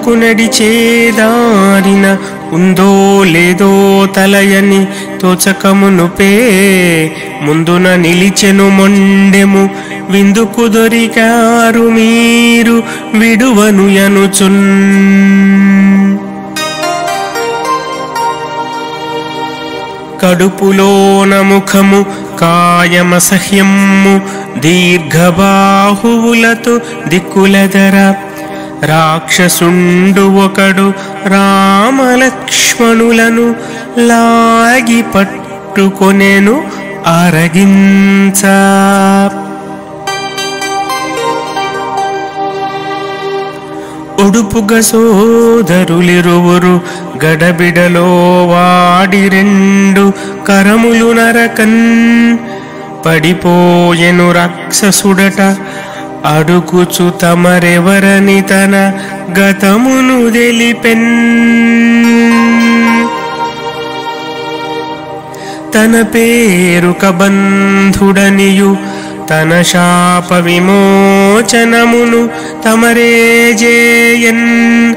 ముందుకు నడిచేదారిన ఉందో లేదో తలయని తోచకమునుపే ముందున నిలిచెను మొండెము. విందుకు దొరికారు మీరు విడువను యనుచున్ కడుపులోన ముఖము కాయమసహ్యము దీర్ఘబాహువులతో దిక్కులదర రాక్షసుండు ఒకడు రామలక్ష్మణులను లాగి పట్టుకొనెను అరగించ. ఉడుపుగ సోదరులిరువురు గడబిడలో వాడి రెండు కరములు నరకన్. పడిపోయెను రాక్షసుడట అడుగుచు తమరెవరని తన గతమును తెలిపెన్. తన పేరు కబంధుడనియు తన శాప విమోచనమును తమరే జేయన్.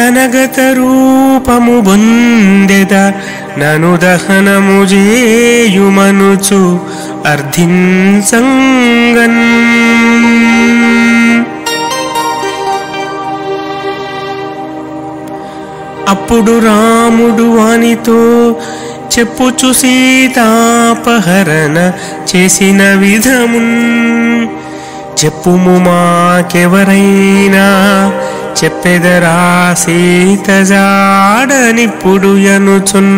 తనగత రూపము బొందెద నను దహనము జేయుమనుచు అర్థింసంగన్ అప్పుడు రాముడు వానితో చెప్పుచు సీతాపహరణ చేసిన విధమున్. చెప్పుము మాకెవరైనా చెప్పెదరా సీత జాడనిప్పుడు ఎనుచున్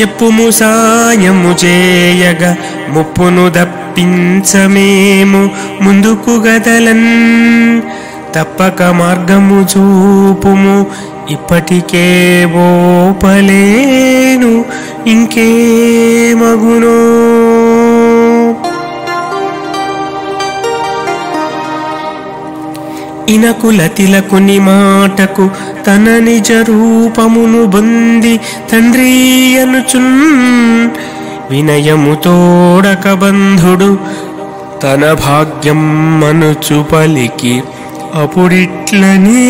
చెప్పుము సాయము చేయగ ముప్పును దప్పించమేము ముందుకు గదలన్. తప్పక మార్గము చూపుము ఇప్పటికే ఓపలేను ఇంకే మగునో. ఇనకుల తిలకుని మాటకు తన నిజ రూపమును బంది తండ్రి అనుచున్ వినయము తోడక బంధుడు తన భాగ్యం మనుచు పలికి అప్పుడిట్లని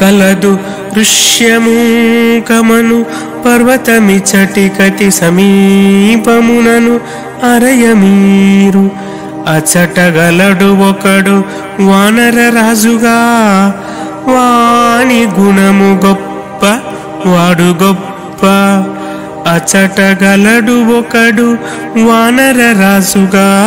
కలదు దృశ్యమూకమను పర్వతమిచటి కటి సమీపమునను అరయమీరు. అచటగలడు ఒకడు వానర రాజుగా. వాణి గుణము గొప్ప వాడు గొప్ప. అచటగలడు ఒకడు వానర రాజుగా.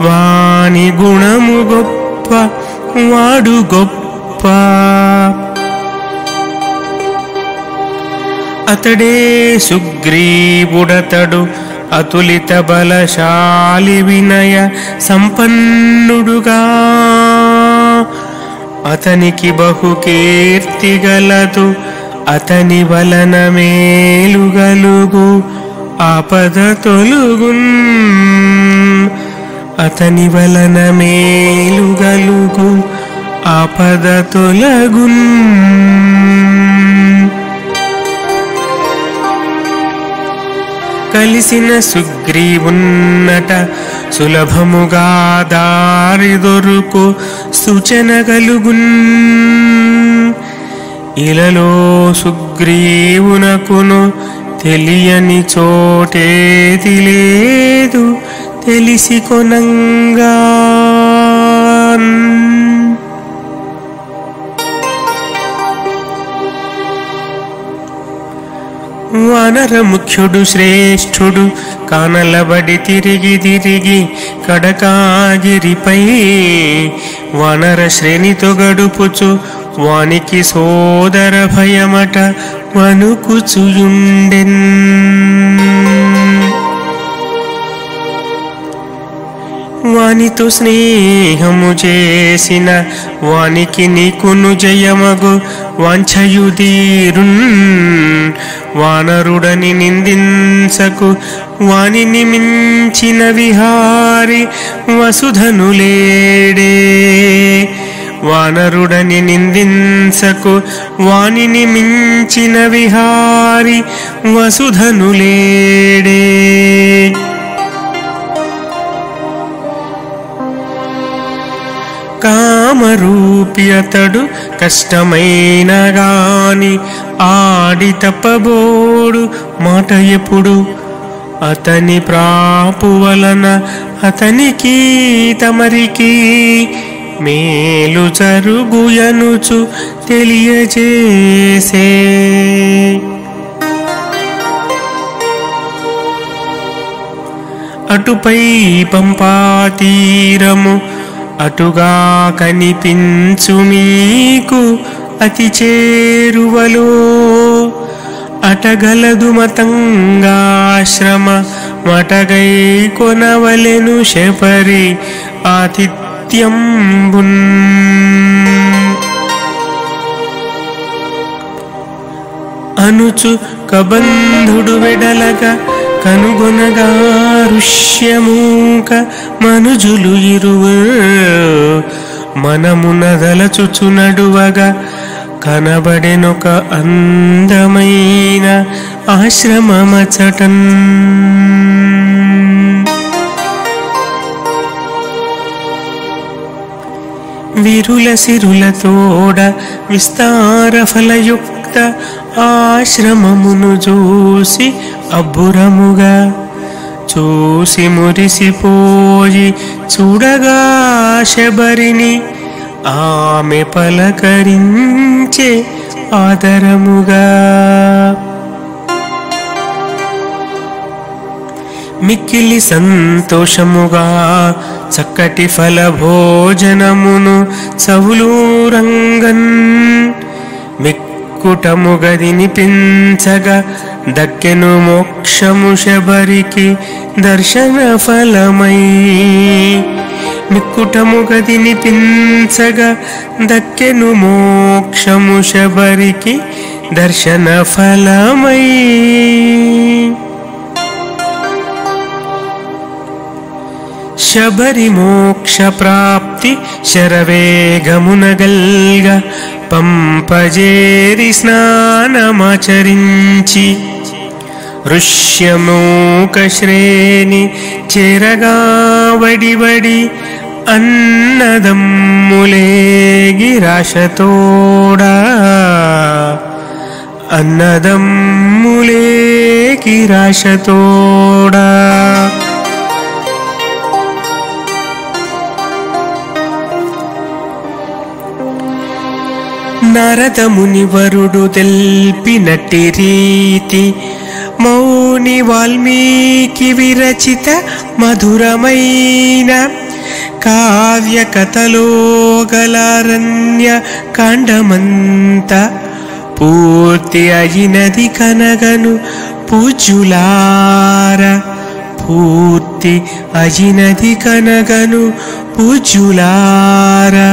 వాణి గుణము గొప్ప వాడు గొప్ప. అతడే సుగ్రీవుడతడు అతులిత బలశాలి వినయ సంపన్నుడుగా. అతనికి బహుకీర్తి గలదు అతని వలన మేలుగలుగు ఆపద తొలుగున్. అతని వలన మేలుగలుగు ఆపద తొలగున్. కలిసిన సుగ్రీవున్నట సులభముగా దారి దొరుకు సూచన కలుగున్. ఇలలో సుగ్రీవునకును తెలియని చోటేది లేదు తెలిసి కొనంగా. ముఖ్యుడు శ్రేష్ఠుడు. కానలబడి తిరిగి తిరిగి కడకాగిరిపై వానర శ్రేణితో గడుపుచు వానికి సోదర భయమట వణుకుచుయుండెన్. వానితో స్నేహము చేసిన వానికి నీకును జయమగు వాంఛయుదీరున్ వానరుడని నిందించకు వానిని మించిన విహారి వసుధను లేడే. వానరుడని నిందించకు వానిని మించిన విహారి వసుధను లేడే. కామరూపి అతడు కష్టమైన గాని ఆడి తప్పబోడు మాట ఎప్పుడు? అతని ప్రాపు వలన అతనికి తమరికి మేలు జరుగుయనుచు తెలియజేసే. అటుపై పంపాతీరము అటుగా కనిపించు మీకు అతి చేరువలో. అటగలదు మతంగాశ్రమ మటగై కొనవలెను శపరి ఆతిథ్యంబున్. అనుచు కబంధుడు వెడలగా కనుగొనగా ఋష్యమూక మనుజులు ఇరువు. మనమునదలచుచు నడువగా కనబడెనొక అందమైన ఆశ్రమమచటన్ విరుల సిరులతోడ విస్తార ఫలయుక్త ఆశ్రమమును చూసి అబ్బురముగా చూసి మురిసిపోయి చూడగా శబరిని ఆమె పలకరించే ఆదరముగా. మిక్కిలి సంతోషముగా చక్కటి ఫల భోజనమును చవులూరంగన్ మిక్కుటము గదినిపించగా దక్కెను మోక్షము శబరికి దర్శన ఫలమై. మిక్కుటము గదినిపించగా దక్కెను మోక్షము శబరికి దర్శన ఫలమై. శబరి మోక్ష ప్రాప్తి శరవేగమునగల్గ పంపజేరి స్నానమాచరించి ఋష్యమూక శ్రేణి చెరగా వడివడి అన్నదమ్ములేగిరాశతోడా అన్నదమ్ములేగిరాశతోడా నరదముని వరుడు తెల్పినట్టి రీతి మౌని వాల్మీకి విరచిత మధురమైన కావ్య కథలో గలారణ్య కాండమంత పూర్తి అయినది కనగను పూజులార పూర్తి అయినది కనగను పూజులారా